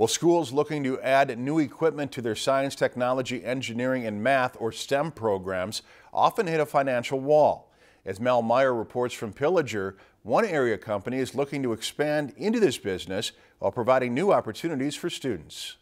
Well, schools looking to add new equipment to their science, technology, engineering, and math or STEM programs often hit a financial wall. As Mel Meyer reports from Pillager, one area company is looking to expand into this business while providing new opportunities for students.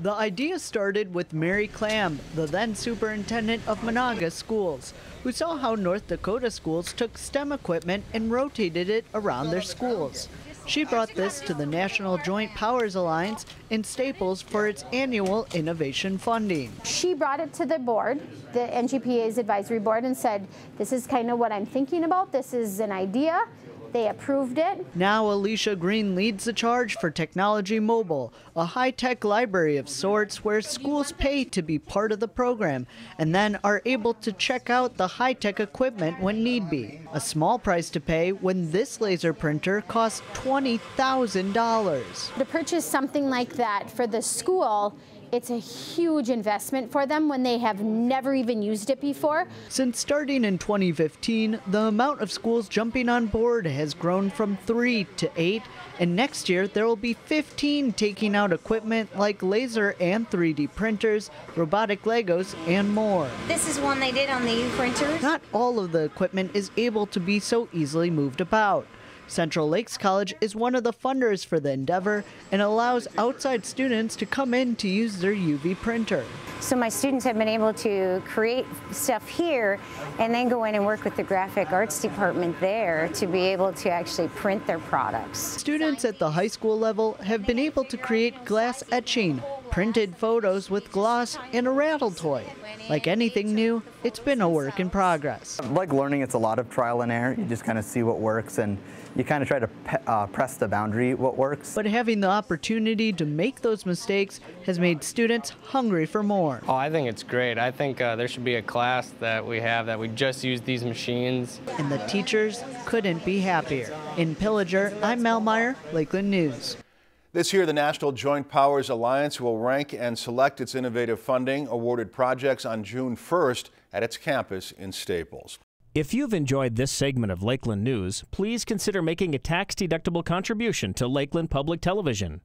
The idea started with Mary Clam, the then superintendent of Menahga Schools, who saw how North Dakota schools took STEM equipment and rotated it around their schools. She brought this to the National Joint Powers Alliance in Staples for its annual innovation funding. She brought it to the board, the NJPA's advisory board, and said, This is kind of what I'm thinking about. This is an idea. They approved it. Now Alicia Green leads the charge for Technology Mobile, a high-tech library of sorts where schools pay to be part of the program and then are able to check out the high-tech equipment when need be. A small price to pay when this laser printer costs $20,000. To purchase something like that for the school it's a huge investment for them when they have never even used it before. Since starting in 2015, the amount of schools jumping on board has grown from three to eight, and next year there will be 15 taking out equipment like laser and 3D printers, robotic Legos, and more. This is one they did on the U printer. Not all of the equipment is able to be so easily moved about. Central Lakes College is one of the funders for the endeavor and allows outside students to come in to use their UV printer. So my students have been able to create stuff here and then go in and work with the graphic arts department there to be able to actually print their products. Students at the high school level have been able to create glass etching, printed photos with gloss, and a rattle toy. Like anything new, it's been a work in progress. Like learning, it's a lot of trial and error. You just kind of see what works and you kind of try to uh, press the boundary what works. But having the opportunity to make those mistakes has made students hungry for more. Oh, I think it's great. I think uh, there should be a class that we have that we just use these machines. And the teachers couldn't be happier. In Pillager, I'm Mel Meyer, Lakeland News. This year, the National Joint Powers Alliance will rank and select its innovative funding awarded projects on June 1st at its campus in Staples. If you've enjoyed this segment of Lakeland News, please consider making a tax-deductible contribution to Lakeland Public Television.